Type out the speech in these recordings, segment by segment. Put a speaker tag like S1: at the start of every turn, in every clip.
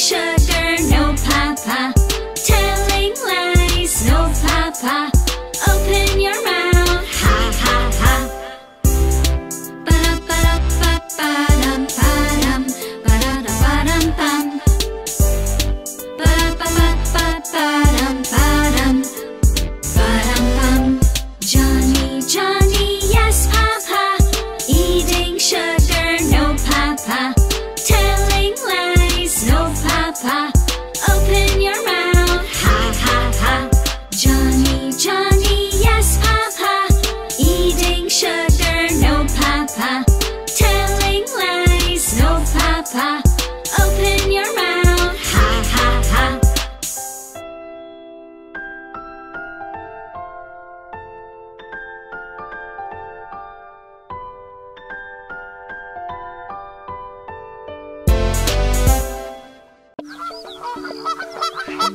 S1: T-shirt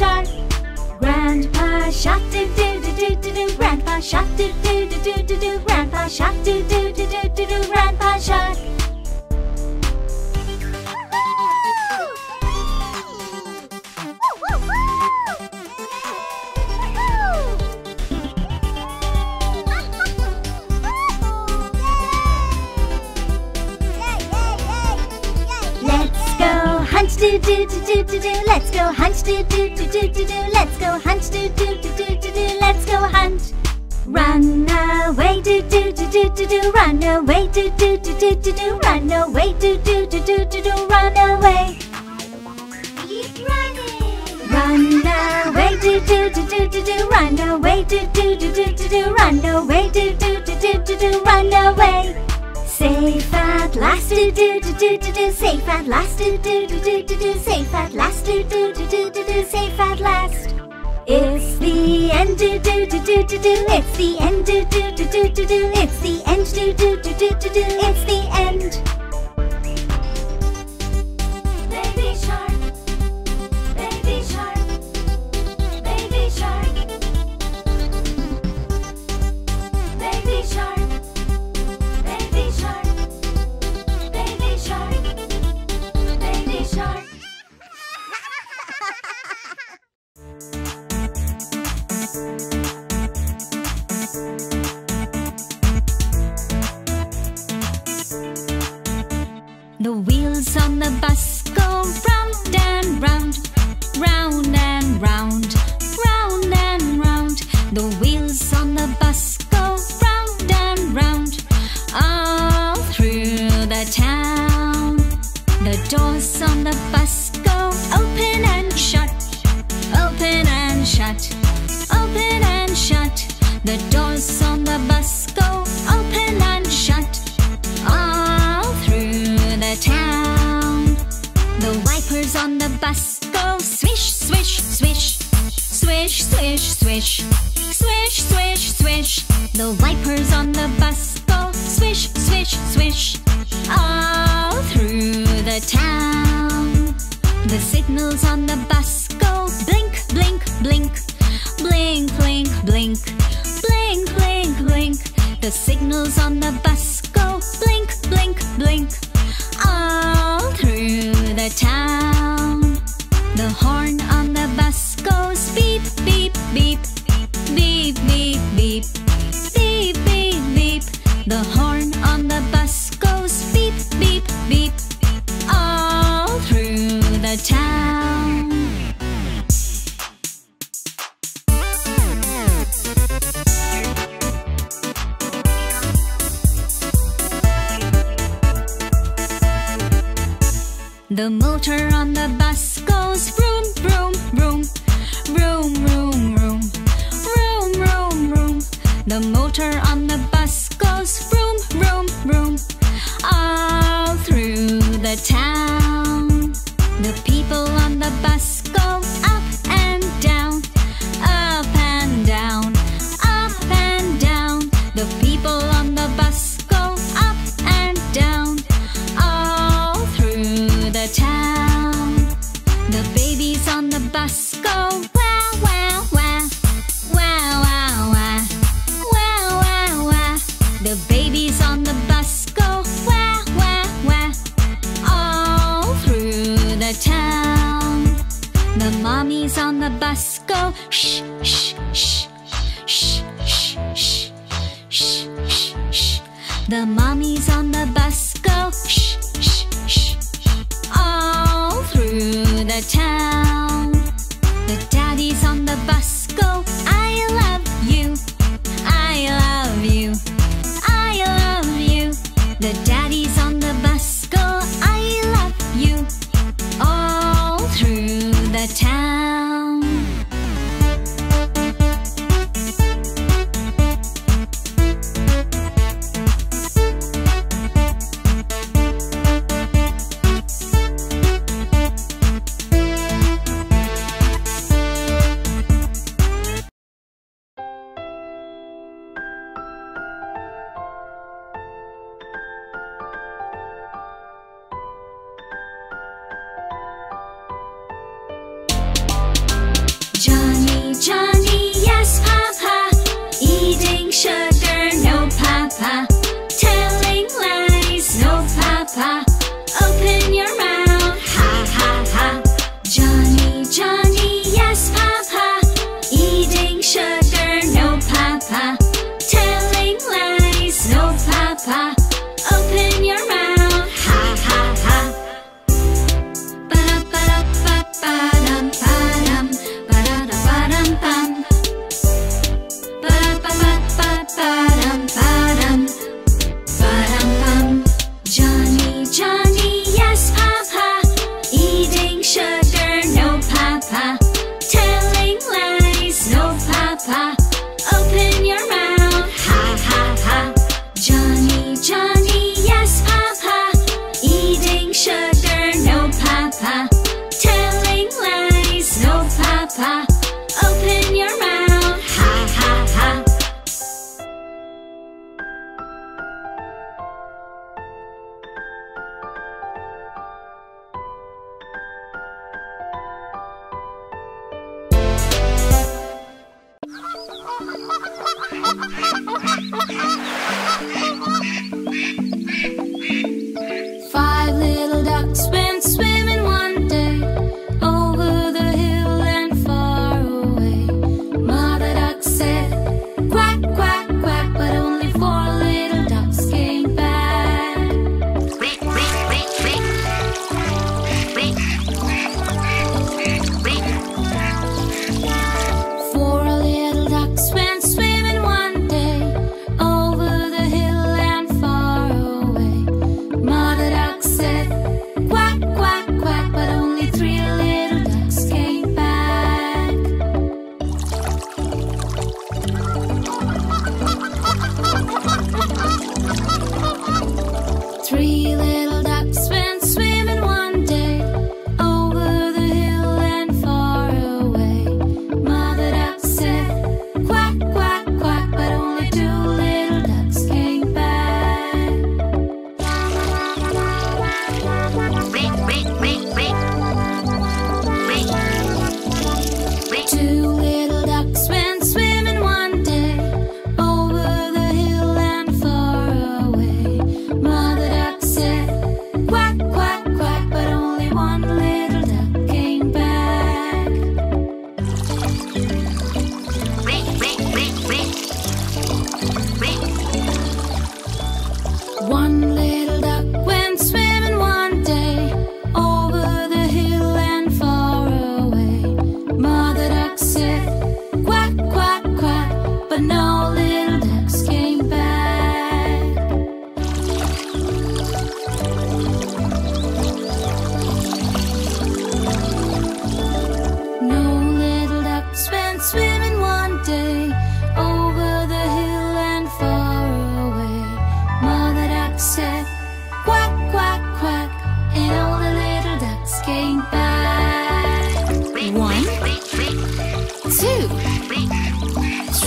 S1: shark. Grandpa shark do do do do do do. Grandpa shark do do do do do do. Grandpa shark do do do do do do. Grandpa shark. Woo! do do do do do do. Let's go hunt. Do do do do do do. Let's go hunt. Do do do do do do. Let's go hunt. Run away, do do do do do do. Run away, do do do do do do. Run away, do do do do do do. Run away. Run away, do do do do do do. Run away, do do do do do do. Run away, do do do do do do. Run away. Safe at last, do do do do do do. Safe at last, do do do do do. Safe at last, do do do do do. Safe at last. It's the end, do do do do do do. It's the end, do do do do do. It's the end, do do do do do do. It's the end. on the bus
S2: go swish,
S1: swish, swish.
S2: Swish, swish,
S1: swish. Swish, swish, swish. The wipers on the bus go
S2: swish, swish,
S1: swish. All through the town.
S2: The
S1: signals on the bus
S2: go blink, blink,
S1: blink.
S2: Blink,
S1: blink, blink. Blink, blink, blink. The signals on the bus The motor on the bus goes vroom, vroom, vroom, vroom, vroom, vroom, vroom, vroom, vroom. The motor on the bus goes vroom, vroom, vroom, all through the town. babies on the bus go shh, shh, shh all through the town.
S2: tree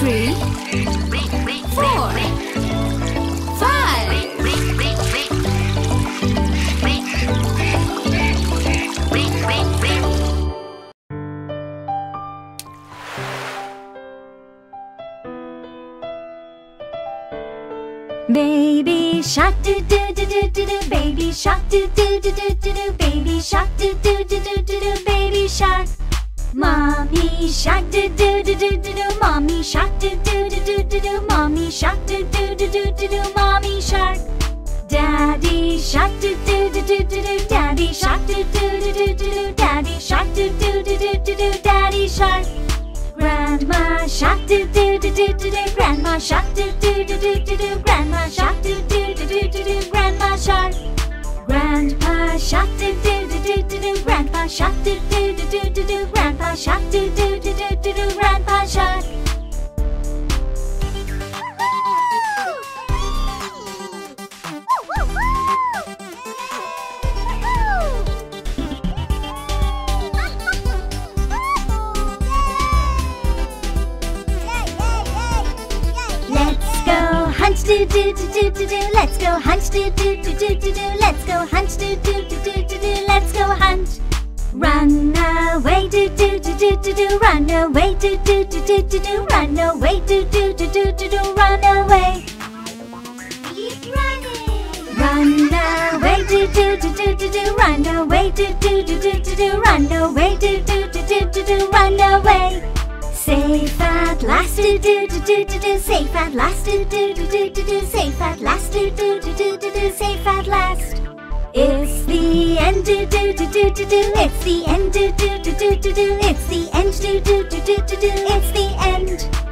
S2: three, four, five.
S1: Baby shark do do do do do do baby shark do do do do do do baby shark do do do do do do baby shark mommy shark do do do do do do mommy shark do do do do do do mommy shark do do do do do do mommy shark daddy shark do do do do do do daddy shark do do do do do do daddy shark do do do do do do daddy shark Grandma shark do do do do do do Grandma shark do do do do do do Grandma shark do do do do do do Grandma shark Grandpa shark do do do do do. Do Grandpa shark do do do do do. Do Grandpa shark do do do do do. Do Grandpa shark do do do do do Let's go hunt do do do do do do Let's go hunt do do do do do do Let's go hunt Run away do do do do do do Run away do do do do do do Run away. Do do do do do do Run away Run away do do do do do do Run away do do do do do do Run away do do do do do do Run away Safe at last, do do do do do do. Safe at last, do do do do do do. Safe at last, do do do do do. Safe at last. It's the end, do do do do do. It's the end, do do do do do do. It's the end, do do do do do do. It's the